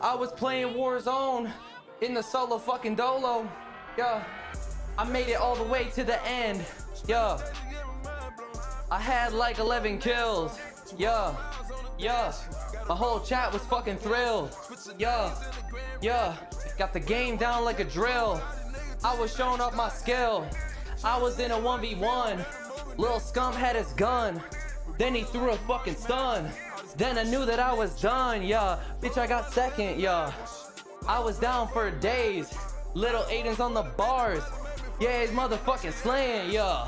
I was playing Warzone in the solo fucking dolo. Yeah. I made it all the way to the end. Yeah. I had like 11 kills. Yeah. Yeah. My whole chat was fucking thrilled. Yeah. Yeah. Got the game down like a drill. I was showing up my skill. I was in a 1v1. Lil Scum had his gun. Then he threw a fucking stun. Then I knew that I was done, yeah. Bitch, I got second, yeah. I was down for days. Little Aydan's on the bars. Yeah, he's motherfucking slaying, yeah.